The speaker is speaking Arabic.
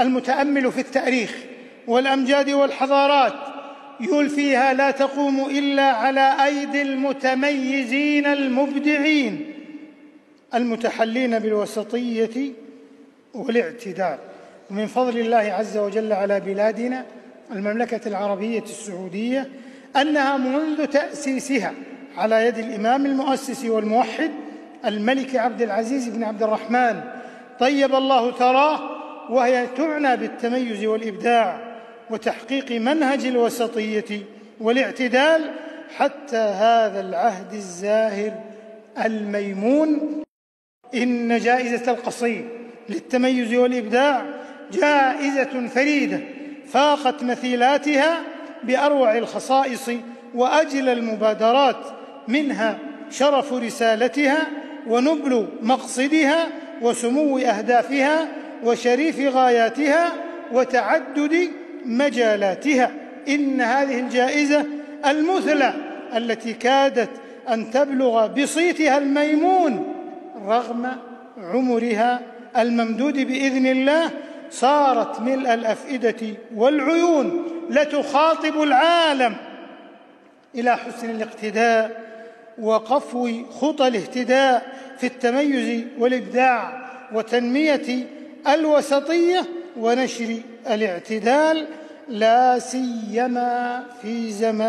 المتأمل في التاريخ والأمجاد والحضارات يلفيها لا تقوم إلا على أيدي المتميزين المبدعين المتحلين بالوسطية والاعتدال. ومن فضل الله عز وجل على بلادنا المملكة العربية السعودية أنها منذ تأسيسها على يد الإمام المؤسس والموحد الملك عبد العزيز بن عبد الرحمن طيب الله تراه وهي تعنى بالتميز والإبداع وتحقيق منهج الوسطية والاعتدال حتى هذا العهد الزاهر الميمون. إن جائزة القصيد للتميز والإبداع جائزة فريدة فاقت مثيلاتها بأروع الخصائص وأجل المبادرات منها شرف رسالتها ونبل مقصدها وسمو أهدافها وشريف غاياتها وتعدد مجالاتها. إن هذه الجائزة المثلى التي كادت أن تبلغ بصيتها الميمون رغم عمرها الممدود بإذن الله صارت ملء الأفئدة والعيون لتخاطب العالم إلى حسن الاقتداء وقفو خطى الاهتداء في التميز والإبداع وتنمية الوسطية ونشر الاعتدال لا سيما في زمان